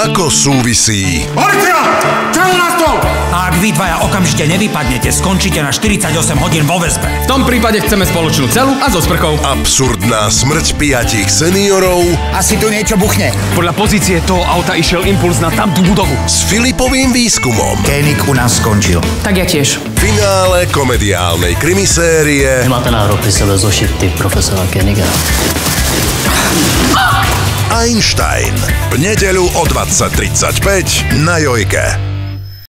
ako súvisí Policia! Čelo na stôl! A ak vy dvaja okamžite nevypadnete, skončíte na 48 hodín vo väzbe. V tom prípade chceme spoločnú celu a so sprchou. absurdná smrť piatich seniorov Asi tu niečo buchne. Podľa pozície toho auta išiel impuls na tamtú budovu. s Filipovým výskumom. Kénik u nás skončil. Tak ja tiež. Finále komediálnej krimisérie Nemáte nárok pri sebe zošiť ty profesora Keniga. Einstein. V nedeľu o 20.35 na Jojke.